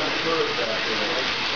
right on the curve back there.